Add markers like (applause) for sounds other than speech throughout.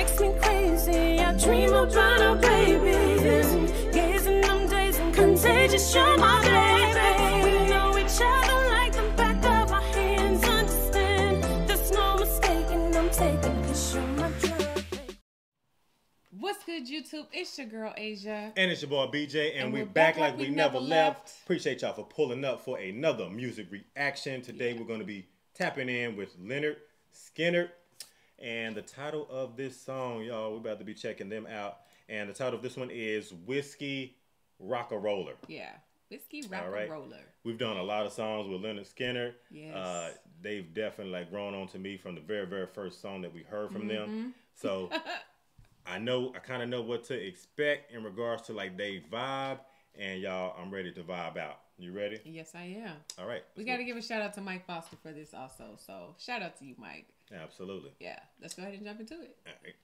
makes me crazy. I dream about our babies. Gazing them days and contagious. You're my baby. We know each other like the back of our hands. Understand, there's no mistaking. I'm taking cause you're my drug. What's good, YouTube? It's your girl Asia. And it's your boy BJ, and, And we're, we're back, like we, never left. left. Appreciate y'all for pulling up for another music reaction. Today we're going to be tapping in with Lynyrd Skynyrd. And the title of this song, y'all, we're about to be checking them out. And the title of this one is Whiskey Rock a Roller. Yeah, whiskey rock All right. and roller. We've done a lot of songs with Lynyrd Skynyrd. Yes. Uh, they've definitely like grown on to me from the very, very first song that we heard from Mm-hmm. them. So (laughs) I know I kind of know what to expect in regards to like they vibe. And y'all, I'm ready to vibe out. You ready? Yes, I am. All right. We got to give a shout out to Mike Foster for this also. So shout out to you, Mike. Absolutely. Yeah, let's go ahead and jump into it. All right.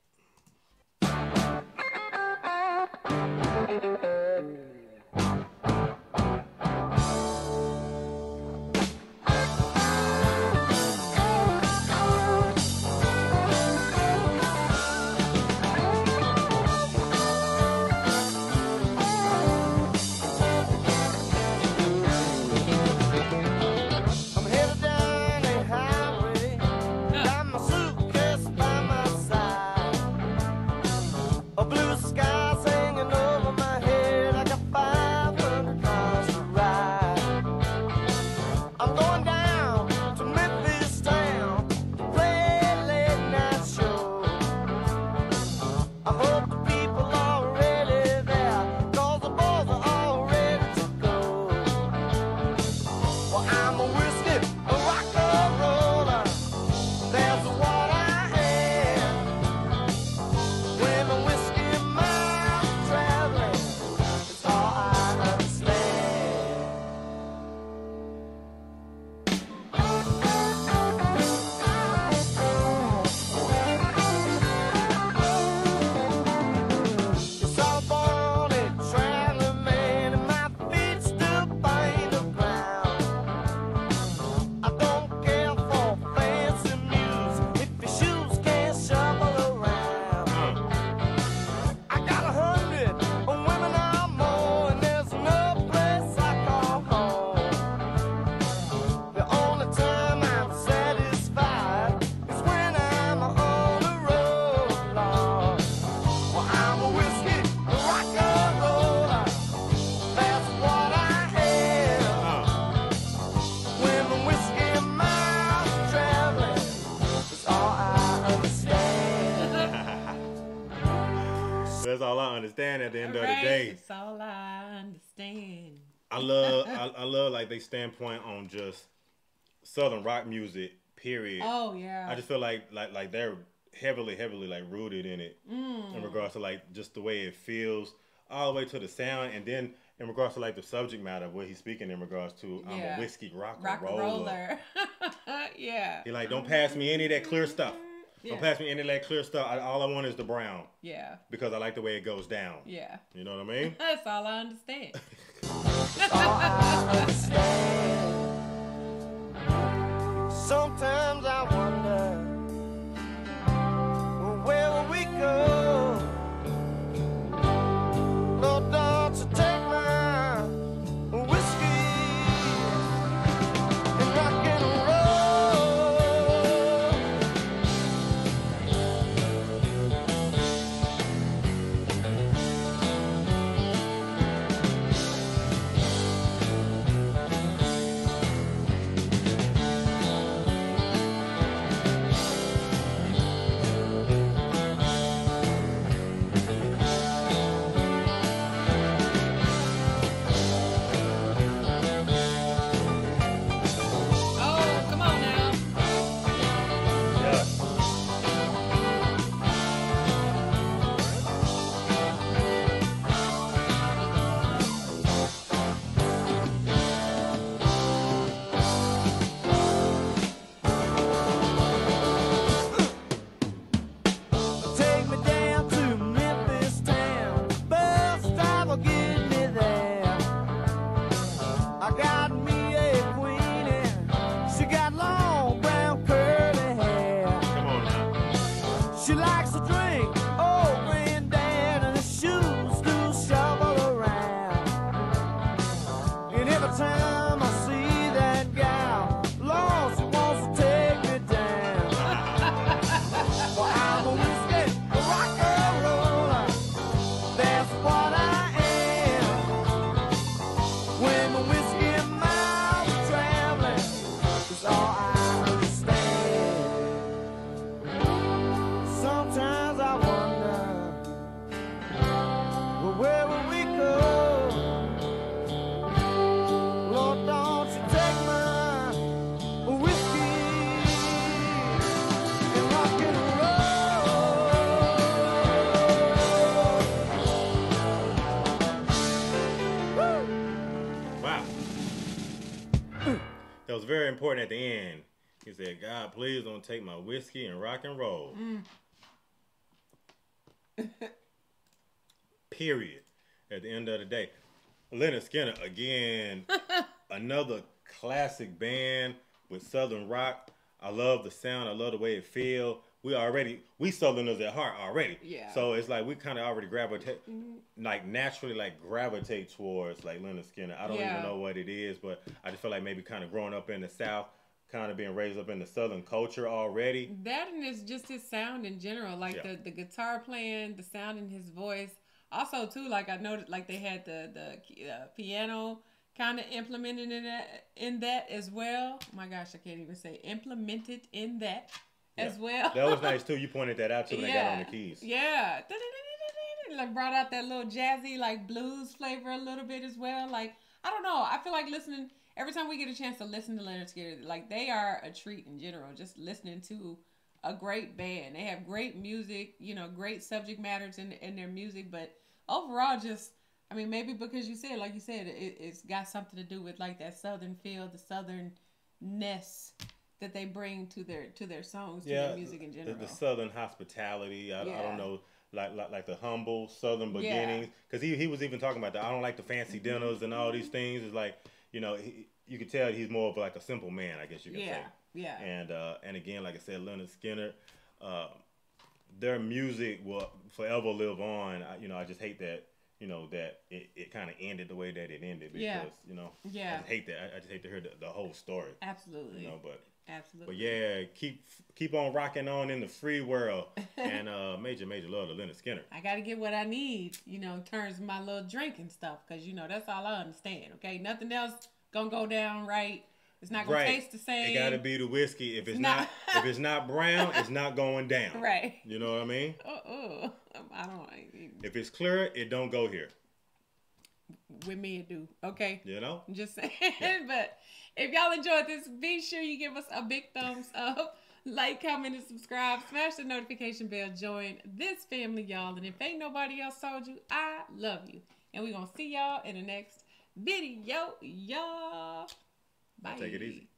All I understand at the end of the day. It's all I understand. I love I, I love like they standpoint on just southern rock music. Period. Oh yeah. I just feel like like like they're heavily heavily like rooted in it Mm. in regards to like just the way it feels all the way to the sound and then in regards to like the subject matter of what he's speaking in regards to I'm Yeah. a whiskey rock, rock and and roller. roller. (laughs) yeah. He like don't pass me any of that clear stuff. Yeah. Don't pass me any of that clear stuff. I, all I want is the brown Yeah. because I like the way it goes down. Yeah. You know what I mean? (laughs) That's all I understand. It's all I understand. Sometimes I wonder She likes very important at the end. He said, God, please don't take my whiskey and rock and roll. Mm. (laughs) Period. At the end of the day. Lynyrd Skynyrd, again, (laughs) another classic band with Southern rock. I love the sound. I love the way it feel. We already, we Southerners at heart already. Yeah. So it's like we kind of already gravitate, like naturally, like gravitate towards like Lynyrd Skynyrd. I don't Yeah. even know what it is, but I just feel like maybe kind of growing up in the South, kind of being raised up in the Southern culture already. That and it's just his sound in general, like Yeah. the the guitar playing, the sound in his voice. Also, too, like I noticed, like they had the the uh, piano kind of implemented in that in that as well. my gosh, I can't even say implemented in that as well. That was nice (laughs) too. You pointed that out too when they got on the keys. Yeah. Like brought out that little jazzy like blues flavor a little bit as well. Like I don't know. I feel like listening every time we get a chance to listen to Lynyrd Skynyrd, like they are a treat in general. Just listening to a great band. They have great music, you know, great subject matters in in their music, but overall just I mean, maybe because you said, like you said, it, it's got something to do with like that southern feel, the southernness that they bring to their to their songs, to their music in general. The, Southern hospitality. I, I don't know, like, like like the humble Southern Yeah. beginnings. Because he he was even talking about that. I don't like the fancy dinners and all these things. It's like you know he, you could tell he's more of like a simple man. I guess you could yeah, say. yeah. And uh, and again, like I said, Lynyrd Skynyrd, uh, their music will forever live on. I, you know, I just hate that. You know that it, it kind of ended the way that it ended because Yeah. you know I Yeah. just hate that. I, I just hate to hear the, the whole story. Absolutely. You know, but Absolutely. but yeah, keep keep on rocking on in the free world. (laughs) and uh, major major love to Lynyrd Skynyrd. I got to get what I need, you know, in terms of my little drinking stuff, because, you know, that's all I understand, okay? Nothing else going to go down right. It's not going Right. to taste the same. It gotta be the whiskey. If it's not- not, if it's not brown, it's not going down. (laughs) Right. You know what I mean? Oh. I don't, If it's clear, it don't go here. with me it do, okay? You know? I'm just saying. (laughs) but if y'all enjoyed this, be sure you give us a big thumbs up. Like, comment, and subscribe. Smash the notification bell. Join this family, y'all. And if ain't nobody else told you, I love you. And we going to see y'all in the next video, y'all. Bye. Take it easy.